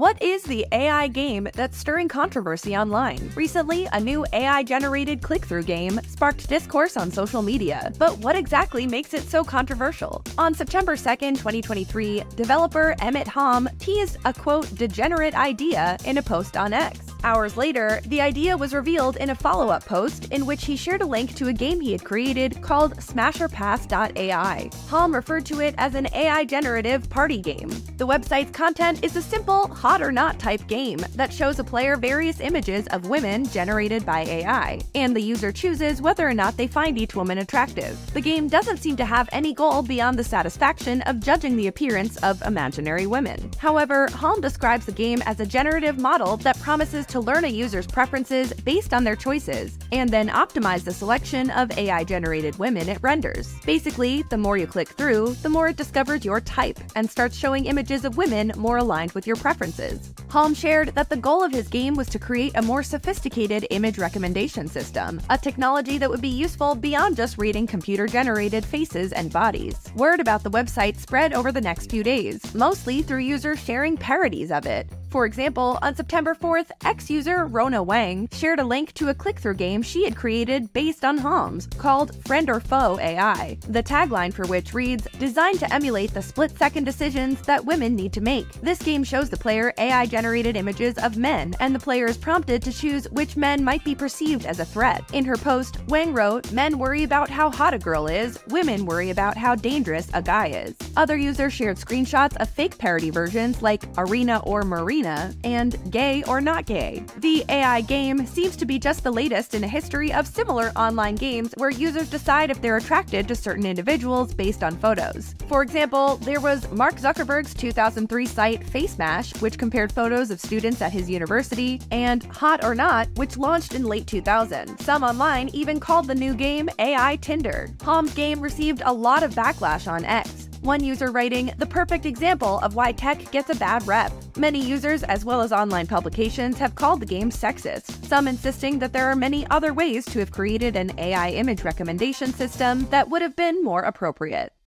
What is the AI game that's stirring controversy online? Recently, a new AI generated click through game sparked discourse on social media. But what exactly makes it so controversial? On September 2nd, 2023, developer Emmett Halm teased a quote degenerate idea in a post on X. Hours later, the idea was revealed in a follow up post in which he shared a link to a game he had created called SmashOrPass.ai. Halm referred to it as an AI generative party game. The website's content is a simple, hot or not type game that shows a player various images of women generated by AI, and the user chooses whether or not they find each woman attractive. The game doesn't seem to have any goal beyond the satisfaction of judging the appearance of imaginary women. However, Halm describes the game as a generative model that promises to learn a user's preferences based on their choices, and then optimize the selection of AI-generated women it renders. Basically, the more you click through, the more it discovers your type, and starts showing images of women more aligned with your preferences. Halm shared that the goal of his game was to create a more sophisticated image recommendation system, a technology that would be useful beyond just reading computer-generated faces and bodies. Word about the website spread over the next few days, mostly through users sharing parodies of it. For example, on September 4th, X user Rona Wang shared a link to a click through game she had created based on Halm's called Friend or Foe AI, the tagline for which reads Designed to emulate the split second decisions that women need to make. This game shows the player AI generated images of men, and the player is prompted to choose which men might be perceived as a threat. In her post, Wang wrote, Men worry about how hot a girl is, women worry about how dangerous a guy is. Other users shared screenshots of fake parody versions like Arena or Marina And Gay or Not Gay. The AI game seems to be just the latest in a history of similar online games where users decide if they're attracted to certain individuals based on photos. For example, there was Mark Zuckerberg's 2003 site FaceMash, which compared photos of students at his university, and Hot or Not, which launched in late 2000. Some online even called the new game AI Tinder. Halm's game received a lot of backlash on X, one user writing, the perfect example of why tech gets a bad rep. Many users, as well as online publications, have called the game sexist, some insisting that there are many other ways to have created an AI image recommendation system that would have been more appropriate.